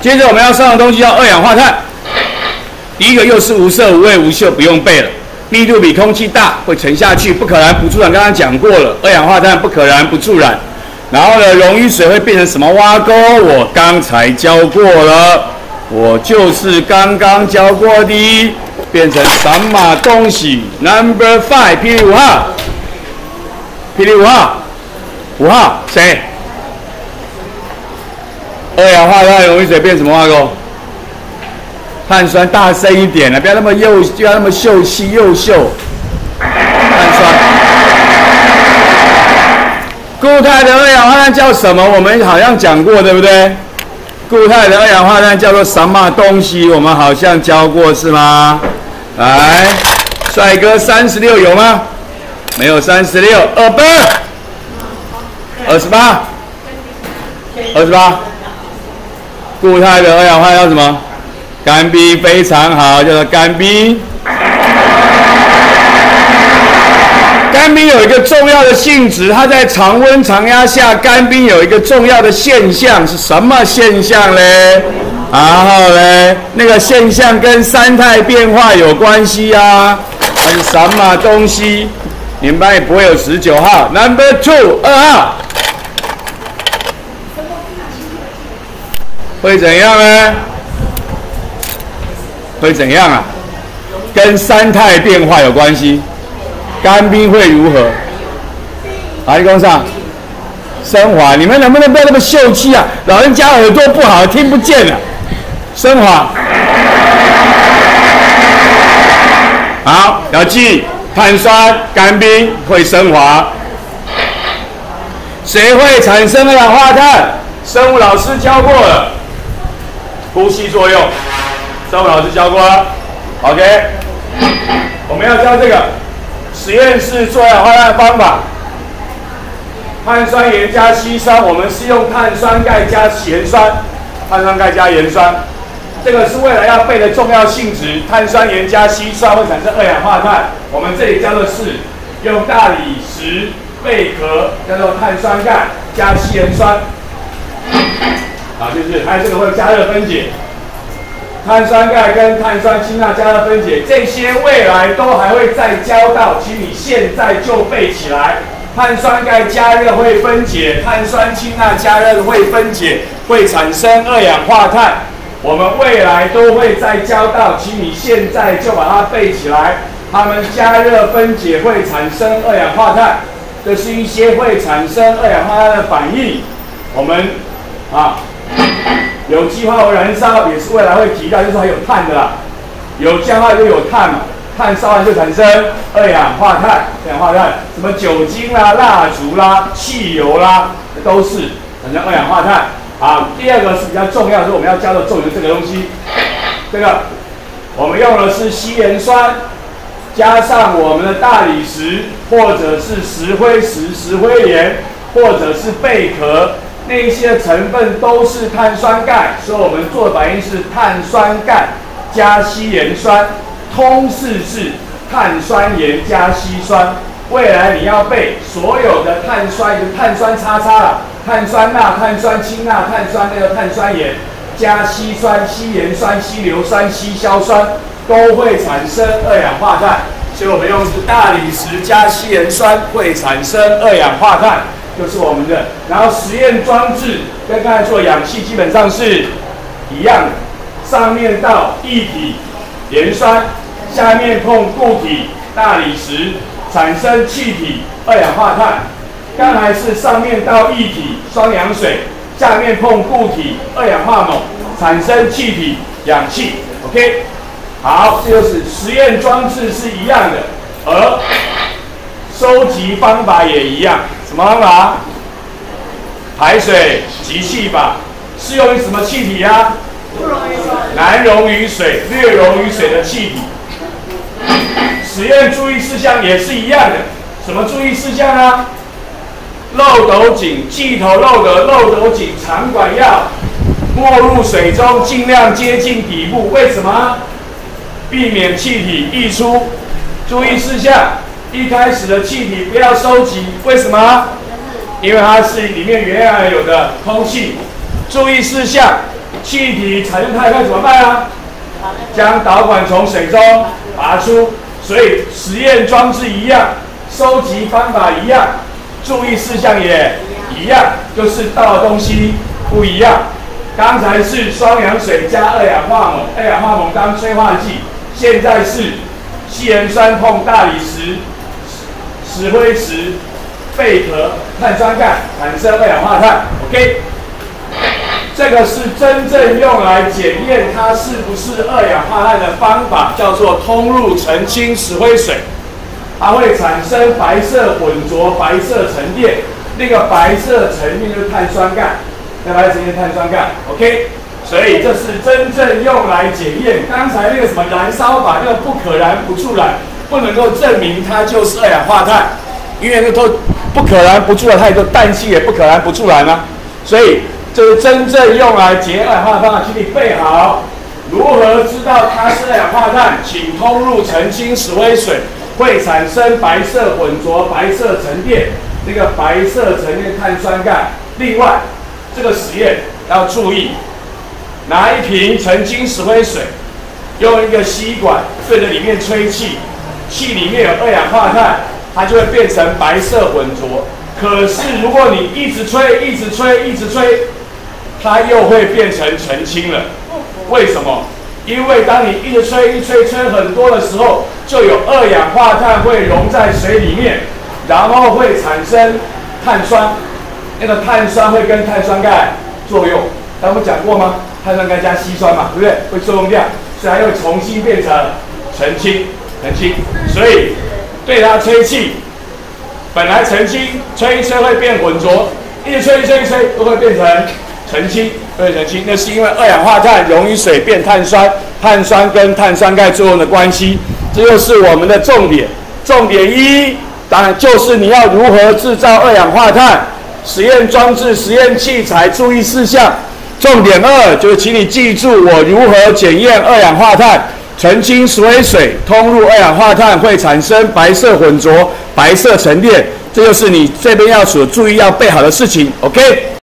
接着我们要上的东西叫二氧化碳。第一个又是无色无味无嗅，不用背了。密度比空气大，会沉下去，不可燃不助燃。刚刚讲过了，二氧化碳不可燃不助燃。然后呢，溶于水会变成什么挖沟？我刚才教过了，我就是刚刚教过的，变成什么东西？Number five，霹雳五号，霹雳五号，五号谁？二氧化碳溶于水变什么化工？碳酸，大声一点啊！不要那么幼，不要那么秀气，幼秀。碳酸。固态的二氧化碳叫什么？我们好像讲过，对不对？固态的二氧化碳叫做什么东西？我们好像教过，是吗？来，帅哥，三十六有吗？没有，三十六，二八，二十八，二十八。固态的二氧化碳叫什么？干冰非常好，叫做干冰。干冰有一个重要的性质，它在常温常压下，干冰有一个重要的现象是什么现象嘞？然后嘞，那个现象跟三态变化有关系啊。它是什么东西？你们班也不会有十九号，Number Two 二号，会怎样呢？会怎样啊？跟三态变化有关系。干冰会如何？阿力工上升华，你们能不能不要那么秀气啊？老人家耳朵不好，听不见了。升华，好，要记碳酸干冰会升华。谁会产生二氧化碳？生物老师教过了，呼吸作用。生物老师教过了，OK，我们要教这个实验室做二氧化碳的方法，碳酸盐加稀酸，我们是用碳酸钙加盐酸，碳酸钙加盐酸，这个是未来要背的重要性质，碳酸盐加稀酸会产生二氧化碳，我们这里教的是用大理石贝壳叫做碳酸钙加稀盐酸，啊，就是还有这个会加热分解。碳酸钙跟碳酸氢钠加热分解，这些未来都还会再教到，请你现在就背起来。碳酸钙加热会分解，碳酸氢钠加热会分解，会产生二氧化碳。我们未来都会再教到，请你现在就把它背起来。它们加热分解会产生二氧化碳，这是一些会产生二氧化碳的反应。我们啊。有机化合物燃烧也是未来会提到，就是还有碳的啦。有氧化就有碳嘛，碳烧完就产生二氧化碳。二氧化碳，什么酒精啦、蜡烛啦、汽油啦，都是产生二氧化碳。好，第二个是比较重要，是我们要教的重点，这个东西，这个我们用的是稀盐酸，加上我们的大理石，或者是石灰石、石灰岩，或者是贝壳。那些成分都是碳酸钙，所以我们做的反应是碳酸钙加稀盐酸，通式是碳酸盐加稀酸。未来你要背所有的碳酸，就碳酸叉叉了，碳酸钠、碳酸氢钠、碳酸那个碳酸盐加稀酸、稀盐酸、稀硫酸、稀硝酸，都会产生二氧化碳。所以我们用是大理石加稀盐酸会产生二氧化碳。就是我们的，然后实验装置跟刚才做氧气基本上是一样的，上面到液体盐酸，下面碰固体大理石，产生气体二氧化碳。刚才是上面到液体双氧水，下面碰固体二氧化锰，产生气体氧气。OK，好，这就是实验装置是一样的，而收集方法也一样。什么方法？排水集气法，适用于什么气体呀？难溶于水、略溶于水的气体。实验注意事项也是一样的。什么注意事项呢？漏斗井气头漏的漏斗井长管要没入水中，尽量接近底部。为什么？避免气体溢出。注意事项。一开始的气体不要收集，为什么？因为它是里面原来有的空气。注意事项：气体产生太快怎么办啊？将导管从水中拔出。所以实验装置一样，收集方法一样，注意事项也一样，就是倒的东西不一样。刚才是双氧水加二氧化锰，二氧化锰当催化剂，现在是稀盐酸碰大理石、石灰石、贝壳、碳酸钙产生二氧化碳。OK。这个是真正用来检验它是不是二氧化碳的方法，叫做通入澄清石灰水，它会产生白色混浊、白色沉淀。那个白色沉淀就是碳酸钙，那白色沉淀碳酸钙。OK，所以这是真正用来检验。刚才那个什么燃烧法，那个不可燃不助燃，不能够证明它就是二氧化碳，因为那都不可燃不助燃，它有个氮气也不可燃不助燃啊，所以。这是真正用来结二氧化碳，请你背好。如何知道它是二氧化碳？请通入澄清石灰水，会产生白色混浊、白色沉淀，那个白色沉淀碳酸钙。另外，这个实验要注意，拿一瓶澄清石灰水，用一个吸管对着里面吹气，气里面有二氧化碳，它就会变成白色混浊。可是如果你一直吹、一直吹、一直吹，它又会变成澄清了，为什么？因为当你一直吹、一吹、吹很多的时候，就有二氧化碳会溶在水里面，然后会产生碳酸，那个碳酸会跟碳酸钙作用，咱们讲过吗？碳酸钙加稀酸嘛，对不对？会作用掉，所以它又重新变成澄清、澄清。所以对它吹气，本来澄清，吹一吹会变浑浊，一吹、一吹、一吹都会变成。澄清，对澄清，那是因为二氧化碳溶于水变碳酸，碳酸跟碳酸钙作用的关系，这就是我们的重点。重点一，当然就是你要如何制造二氧化碳，实验装置、实验器材注意事项。重点二就是，请你记住我如何检验二氧化碳，澄清石灰水通入二氧化碳会产生白色混浊、白色沉淀，这就是你这边要所注意要备好的事情。OK。